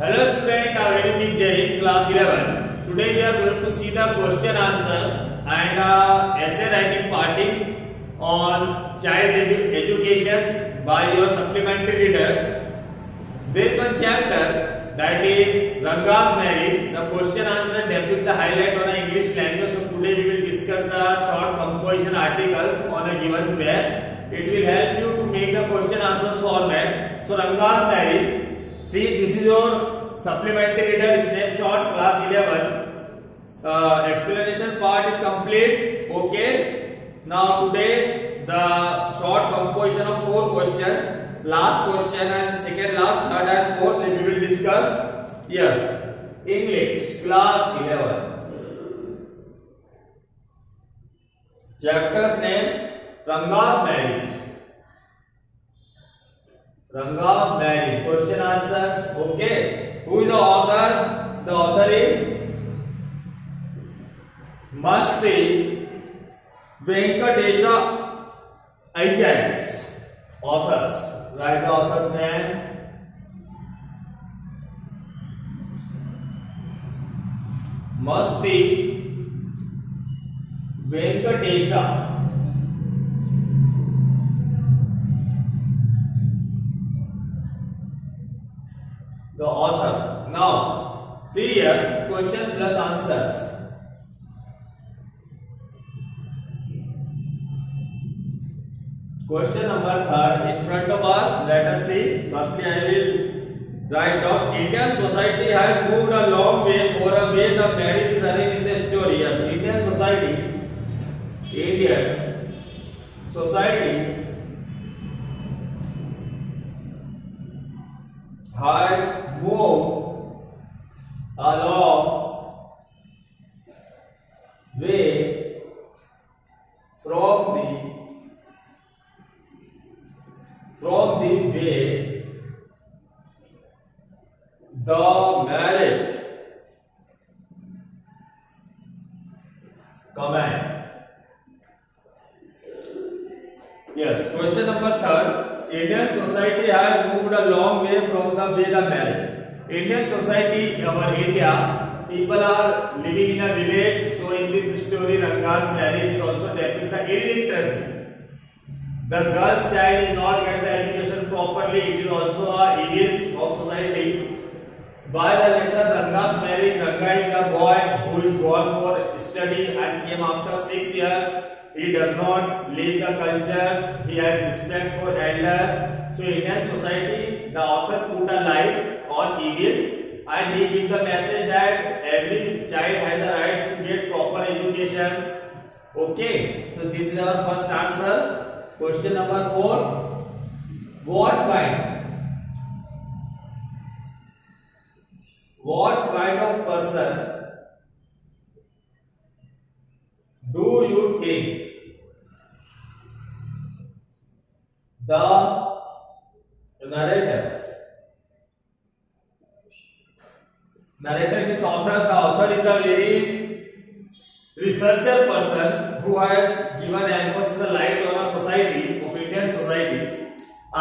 Hello student, a very big Jai in class 11. Today we are going to see the question answer and uh, essay writing parties on child edu education by your supplementary readers. There is one chapter that is Ranga's marriage. The question answer depict the highlight on the English language. So today we will discuss the short composition articles on a given page. It will help you to make the question answer format. So Ranga's marriage. See, this is your supplementary reader snapshot class 11. Uh, explanation part is complete. Okay. Now today the short composition of four questions. Last question and second last, third and fourth we will discuss. Yes. English class 11. Chapter's name Ranga's marriage. Ranga's marriage. Question answers. Okay. Who is the author? The author is must be Venkatesha Iyengar. Authors. Write the author's name. Must be Venkatesha. The author. Now, see here, question plus answers. Question number third in front of us. Let us see. Firstly, I will write down. Indian society has moved a long way for a way the marriage is arranged in the story. Yes, Indian society, Indian society has moved along way from the from the way the marriage command Yes, question number third. Indian society has moved a long way from the way the. Indian society, our India, people are living in a village. So in this story, Ranga's marriage is also depicting the illiteracy. The girl's child is not get the education properly. It is also a evil of society. By the lesson Ranga's marriage, Ranga is a boy who is gone for study and came after six years he does not leave the cultures, he has respect for elders. So Indian society, the author put a light on evil and he give the message that every child has the rights to get proper educations. Okay, so this is our first answer. Question number four. What kind? What kind of person the narrator narrator means author the author is a very researcher person who has given emphasis a light on a society of indian society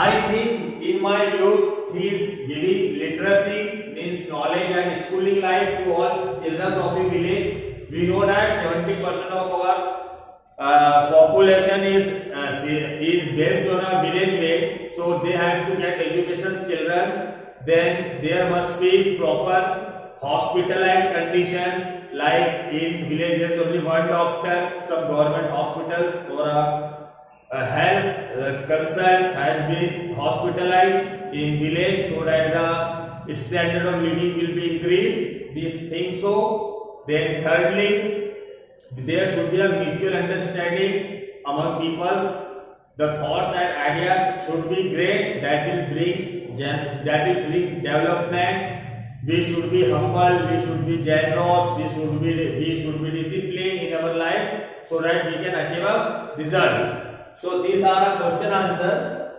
i think in my views he is giving literacy means knowledge and schooling life to all children of the village we know that 70 percent of our uh, population is uh, is based on a village way so they have to get education children then there must be proper hospitalized condition like in village there's only one doctor some government hospitals or a, a health uh, concerns has been hospitalized in village so that the standard of living will be increased these things so then thirdly, there should be a mutual understanding among peoples. The thoughts and ideas should be great. That will bring that will bring development. We should be humble. We should be generous. We should be we should be disciplined in our life so that we can achieve a result. So these are our question answers.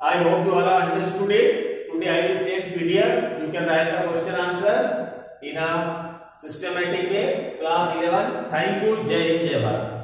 I hope you all have understood it. Today I will send PDF. You can write the question answer in a systematic way class 11 thank you jai hind jai bharat